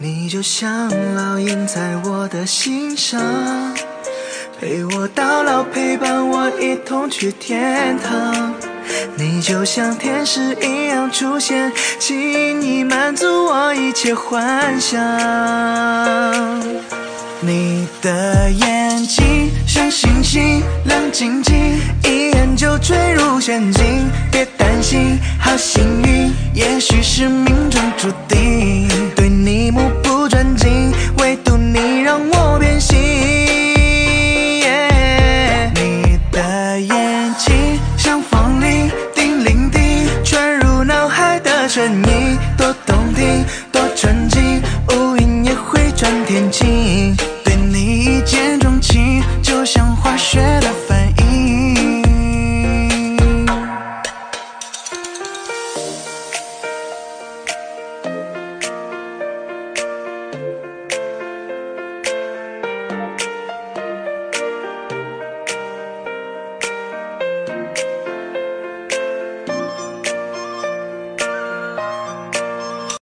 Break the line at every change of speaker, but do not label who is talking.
你就像烙印在我的心上，陪我到老，陪伴我一同去天堂。你就像天使一样出现，轻易满足我一切幻想。你的眼睛像星星，亮晶晶，一眼就坠入陷阱。别担心，好幸运，也许是命中注定。对你你让我变心，你的眼睛像风铃，叮铃叮，传入脑海的声音多动听、多纯净。乌云也会转天晴，对你一见钟情，就像化学的反应。